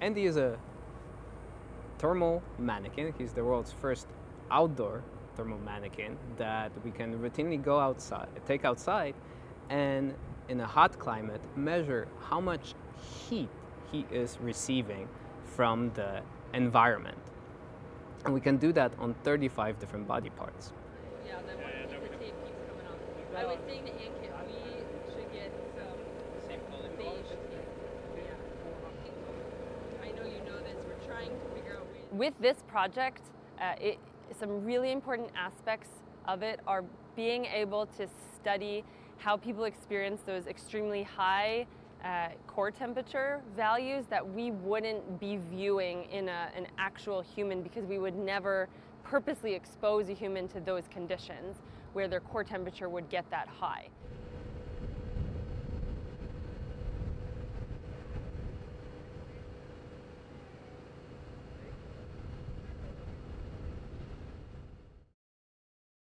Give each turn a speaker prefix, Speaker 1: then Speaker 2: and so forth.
Speaker 1: ANDI is a thermal mannequin. He's the world's first outdoor thermal mannequin that we can routinely go outside, take outside, and in a hot climate, measure how much heat he is receiving from the environment. And we can do that on 35 different body parts.
Speaker 2: Yeah, that one coming off. I was saying to we should get
Speaker 3: With this project, uh, it, some really important aspects of it are being able to study how people experience those extremely high uh, core temperature values that we wouldn't be viewing in a, an actual human because we would never purposely expose a human to those conditions where their core temperature would get that high.